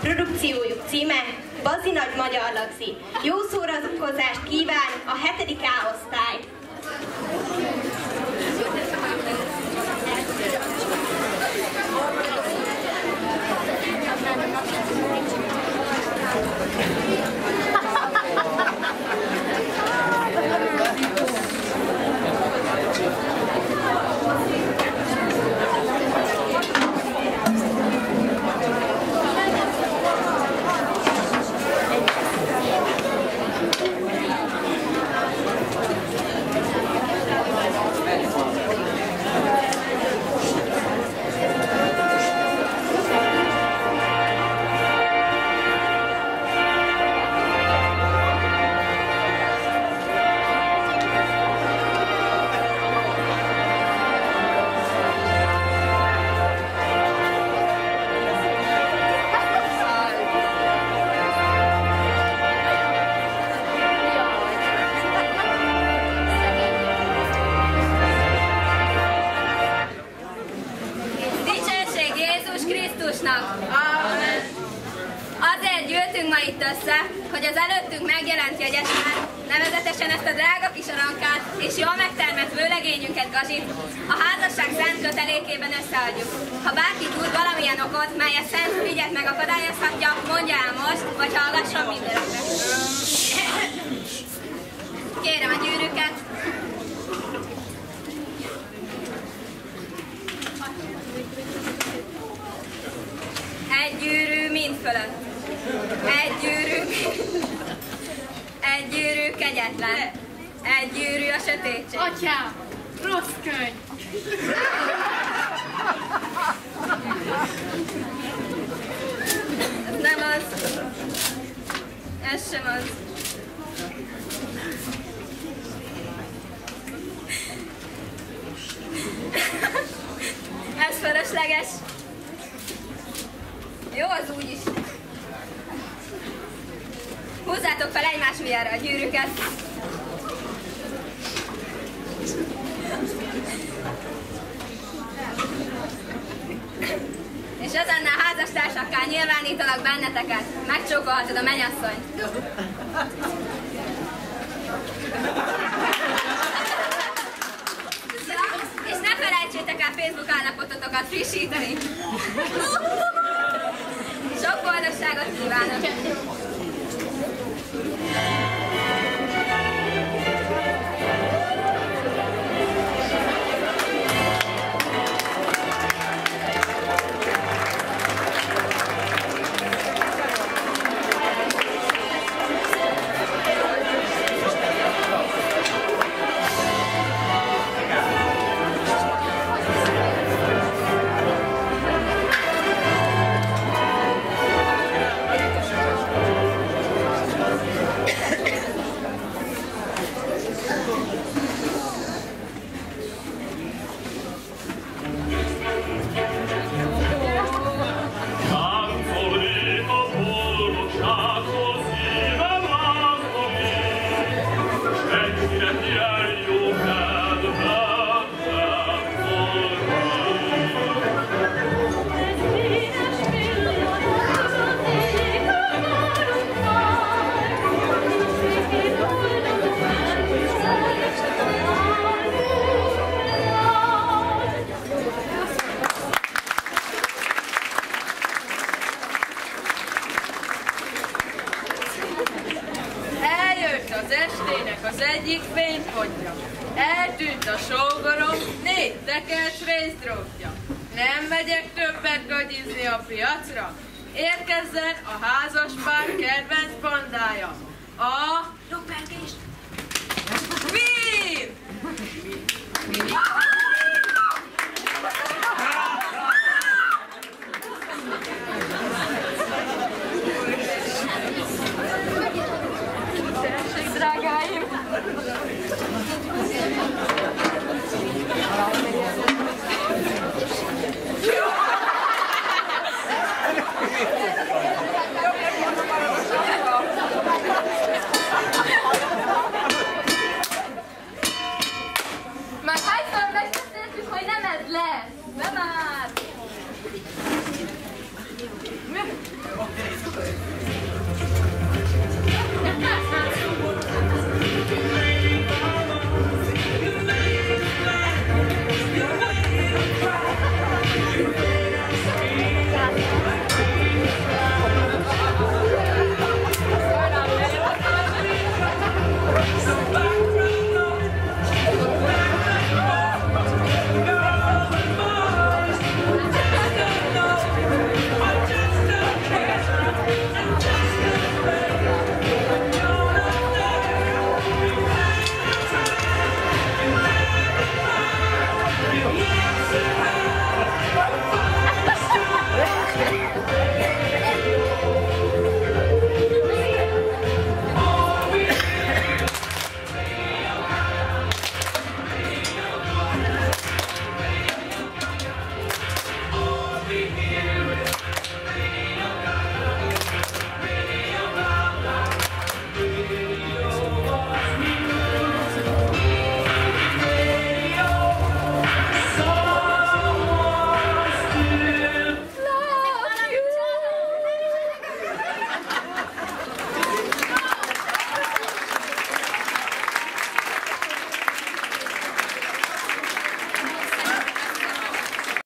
Produkciójuk címe Bazi Nagy Magyar Laci. Jó szórakozást kíván a hetedik A osztály. Krisztusnak! Amen. Azért gyűltünk ma itt össze, hogy az előttünk megjelent jegyesnál, nevezetesen ezt a drága kis arankát és jól megtermett vőlegényünket gazsit a házasság szent kötelékében összeadjuk. Ha bárki tud valamilyen okot, melyet szent ügyet megakadályozhatja, mondja el most, vagy hallgasson mindörökre. Kérem a gyűrűket. Kegyetlen. Egy gyűrű a sötétség. Atyám, rossz könyv. Ez nem az. Ez sem az. Ez fölösleges. Jó, az úgy is. Húzzátok fel egymás ujjára a gyűrűket. És azonnal házastársakká nyilvánítalak benneteket. Megcsókolhatod a mennyasszonyt. És ne felejtsétek el Facebook állapototokat frissíteni. Sok boldogságot kívánok! Thank you. Az egyik fénypontja. Eltűnt a sógorom, négy tekes részdrótja. Nem megyek többet gagyizni a piacra. Érkezzen a házas pár kedvenc bandája. A... Rupert Vír!